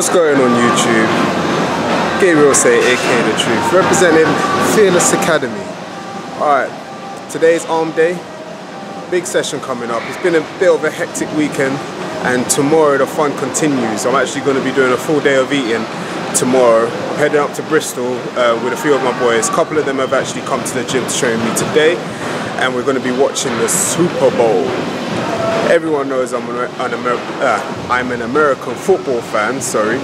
What's going on YouTube? Gabriel Sey, aka The Truth, representing Fearless Academy. Alright, today's arm day. Big session coming up. It's been a bit of a hectic weekend and tomorrow the fun continues. I'm actually going to be doing a full day of eating tomorrow. I'm heading up to Bristol uh, with a few of my boys. A couple of them have actually come to the gym to train me today and we're going to be watching the Super Bowl. Everyone knows I'm an, Amer uh, I'm an American football fan, sorry.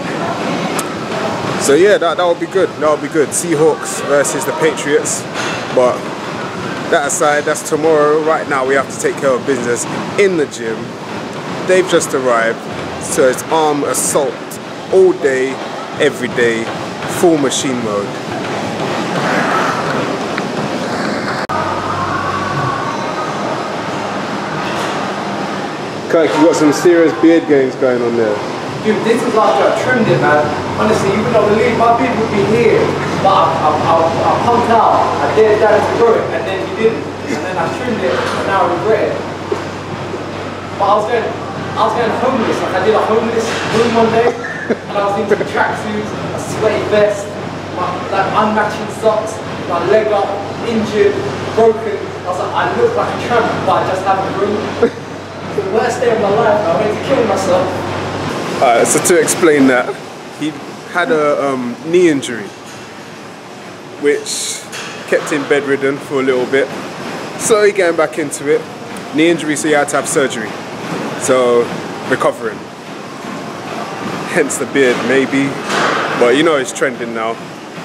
So yeah, that, that would be good. That would be good. Seahawks versus the Patriots. But that aside, that's tomorrow. Right now we have to take care of business in the gym. They've just arrived. So it's arm assault all day, every day, full machine mode. Kirk, you got some serious beard games going on there. Dude, this is after I trimmed it, man. Honestly, you would not believe my beard would be here. But I, I, I, I pumped out. I dared Dad to grow it, and then he didn't. And then I trimmed it, and now I regret it. But I was going, I was going homeless. Like I did a homeless room one day, and I was into tracksuits, a sweaty vest, my, like unmatching socks, my leg up, injured, broken. I was like, I look like a tramp, but I just have a room. the worst day of my life. I went to kill myself. Alright, so to explain that, he had a um, knee injury, which kept him bedridden for a little bit. So Slowly getting back into it. Knee injury, so he had to have surgery. So, recovering. Hence the beard, maybe. But you know it's trending now.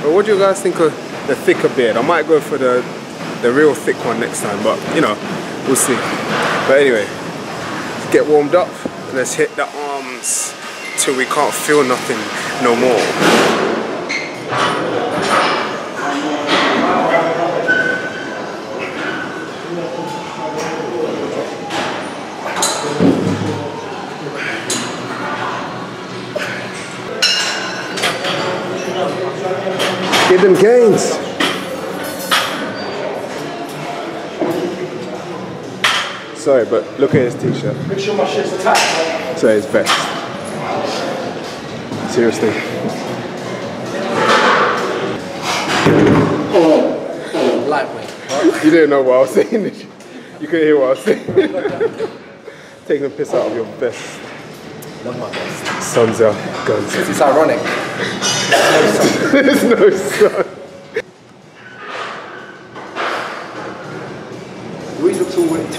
But what do you guys think of the thicker beard? I might go for the the real thick one next time, but you know, we'll see. But anyway, get warmed up. Let's hit the arms till we can't feel nothing no more. Get them gains. Sorry, but look at his t-shirt. Make sure my attached. So his vest. Seriously. Lightweight. You didn't know what I was saying. did you? You couldn't hear what I was saying. Taking a piss out of your vest. Love my best. Sun's out, guns. It's ironic. There's no sun. He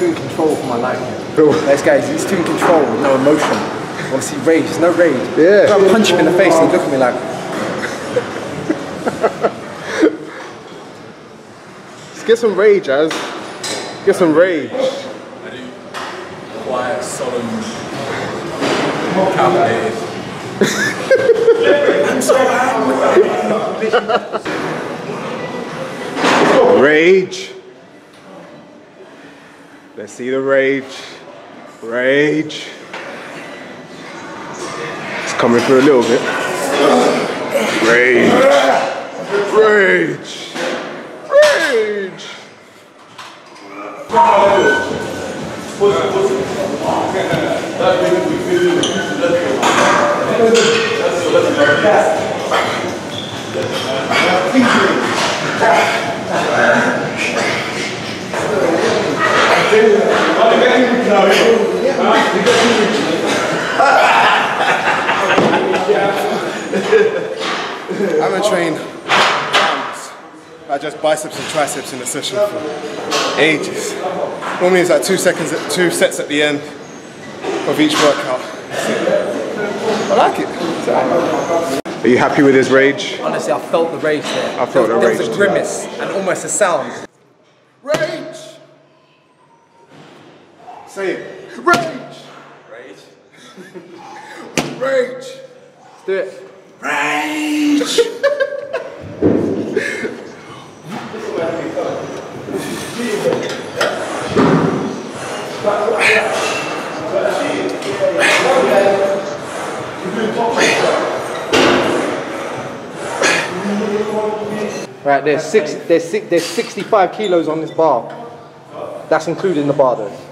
too in control for my liking. This guy, he's too in control with no emotion. Obviously, rage. No rage. Yeah. I punch him in the face and he look at me like, Just get some rage, Az. Get some rage. quiet, solemn, calculated. Rage. Let's see the rage. Rage. It's coming through a little bit. Rage. Rage. Rage. I haven't trained arms. I just biceps and triceps in a session for ages. Normally it's like two seconds, two sets at the end of each workout. I like it. Are you happy with his rage? honestly, I felt the rage there. I felt there, the there rage was a grimace and almost a sound. Rage! Say it. Rage! Rage. Rage! Let's do it. Rage. Right, there's six, there's six, there's 65 kilos on this bar. That's including the bar though.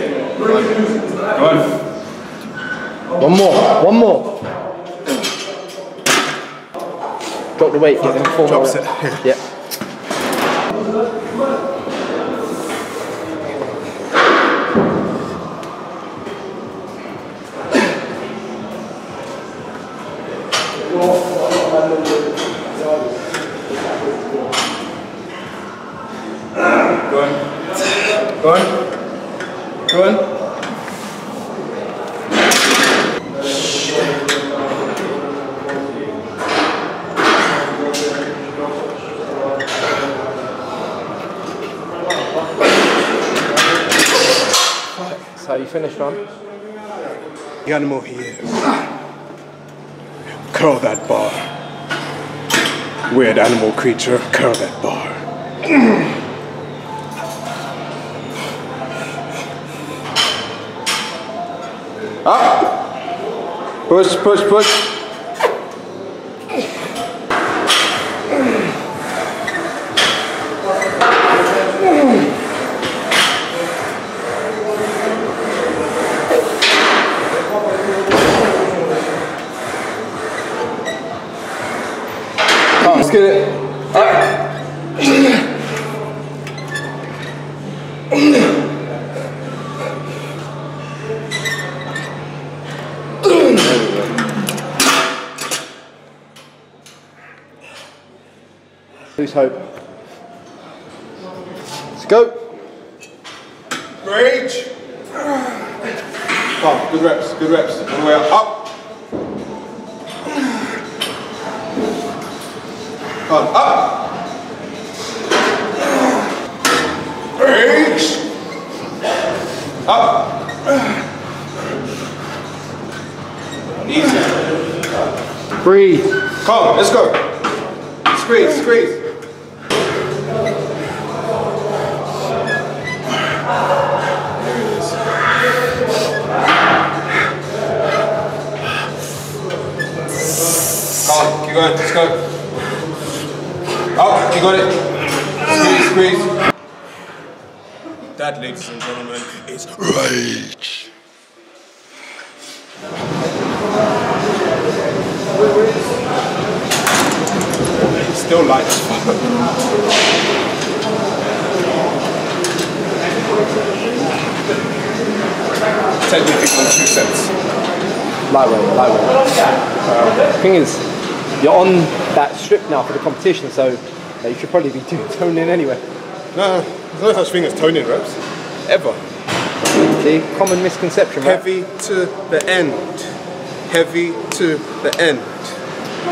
One more, one more. Drop the weight, get them four. Drops it. reps. Yeah. Animal here. Curl that bar. Weird animal creature, curl that bar. Up! Push, push, push. Let's get it. All right. Lose hope. Let's go. Rage! Come, good reps, good reps. All the way up. Up. Come, up. Rage! Up. Easy. Breathe. Come, on, let's go. Squeeze, squeeze. Come keep going, let's go. You got it. Squeeze, squeeze. That, ladies and gentlemen, is rage. Still light. Technically on two sets. Lightweight, lightweight. Uh, thing is, you're on that strip now for the competition, so you should probably be doing toning anyway. No, there's no such thing as toning reps. Ever. See, common misconception, right? Heavy to the end. Heavy to the end.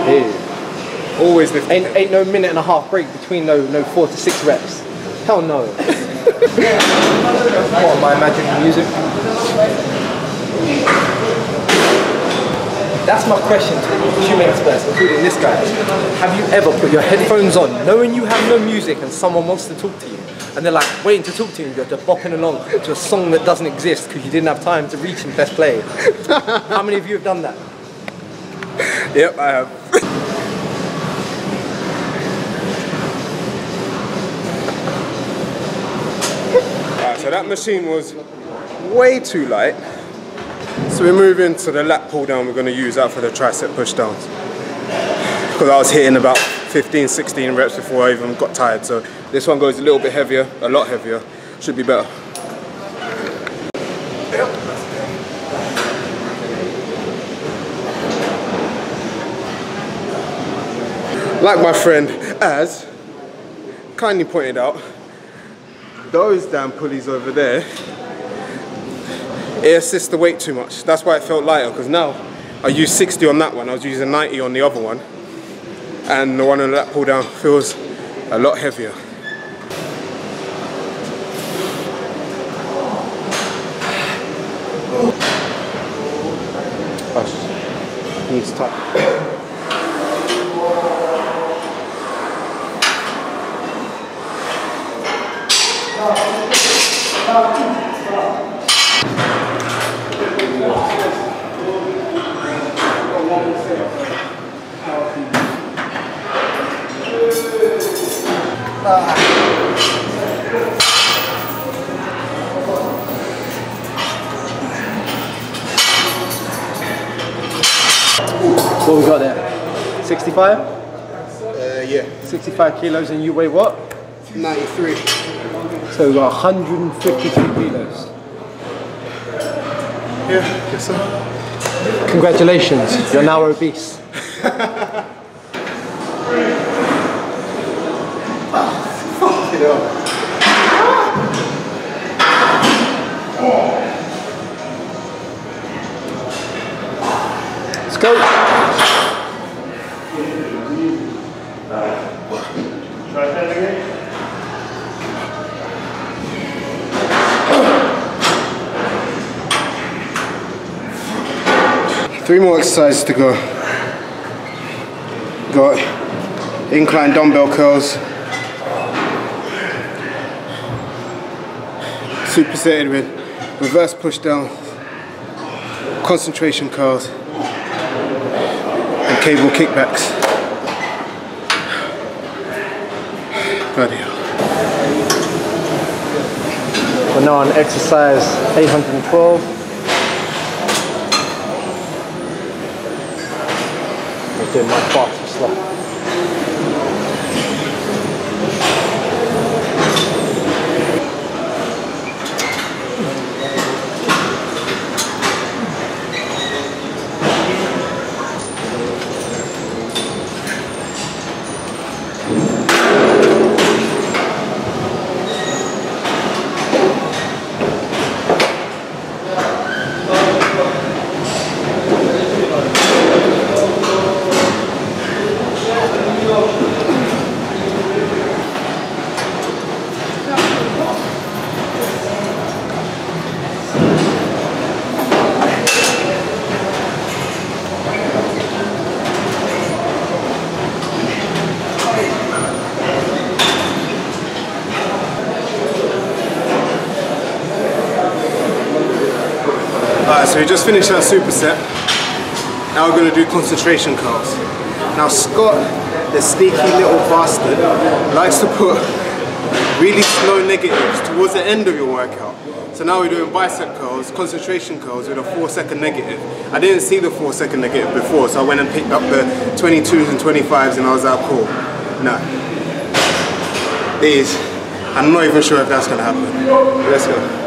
Yeah. Always lifting. Ain't, ain't no minute and a half break between no no four to six reps. Hell no. what am I imagining music? That's my question to gym experts, including this guy. Have you ever put your headphones on, knowing you have no music and someone wants to talk to you, and they're like waiting to talk to you, and you're just bopping along to a song that doesn't exist because you didn't have time to reach and press play? How many of you have done that? Yep, I have. Alright, so that machine was way too light. So we move into the lat pull down we're going to use that for the tricep push downs. Because I was hitting about 15, 16 reps before I even got tired. So this one goes a little bit heavier, a lot heavier. Should be better. Like my friend Az kindly pointed out, those damn pulleys over there, it assists the weight too much. That's why it felt lighter, because now I use 60 on that one, I was using 90 on the other one, and the one on that pull down feels a lot heavier. Oh, knees tight. Thank you. 65? Uh, yeah, 65 kilos and you weigh what? 93. So we've got 152 kilos. Yeah, yes sir. Congratulations, you're now obese. Let's go. Three more exercises to go. Got incline dumbbell curls. Supersetted with reverse push down, concentration curls, and cable kickbacks. Bloody hell. We're now on exercise 812. Doing my fast and Alright, so we just finished our superset. Now we're going to do concentration curls. Now Scott, the sneaky little bastard, likes to put really slow negatives towards the end of your workout. So now we're doing bicep curls, concentration curls with a four second negative. I didn't see the four second negative before, so I went and picked up the 22s and 25s and I was like, cool. No. These, I'm not even sure if that's gonna happen. Let's go.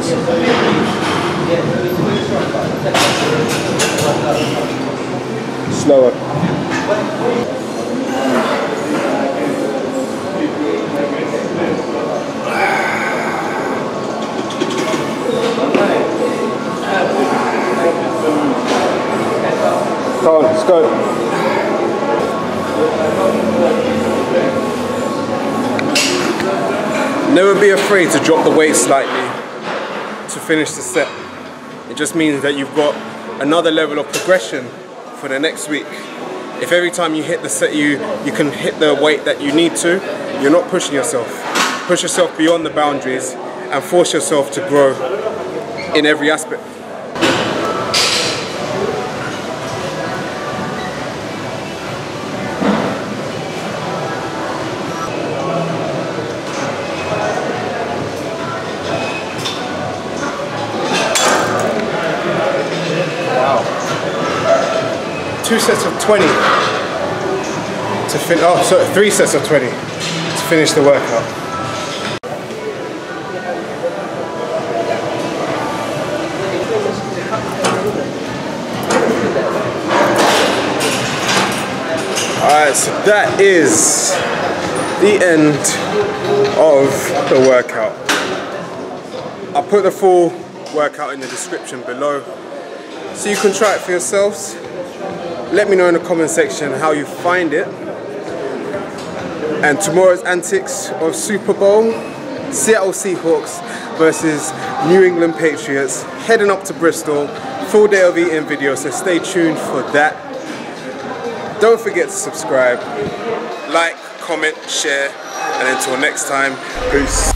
Seconds. Slower. Come on, let's go. Never be afraid to drop the weight slightly finish the set. It just means that you've got another level of progression for the next week. If every time you hit the set you you can hit the weight that you need to, you're not pushing yourself. Push yourself beyond the boundaries and force yourself to grow in every aspect. 20 to fin oh so three sets of 20 to finish the workout. Alright, so that is the end of the workout. I'll put the full workout in the description below so you can try it for yourselves. Let me know in the comment section how you find it. And tomorrow's antics of Super Bowl, Seattle Seahawks versus New England Patriots, heading up to Bristol, full day of eating video, so stay tuned for that. Don't forget to subscribe, like, comment, share, and until next time, peace.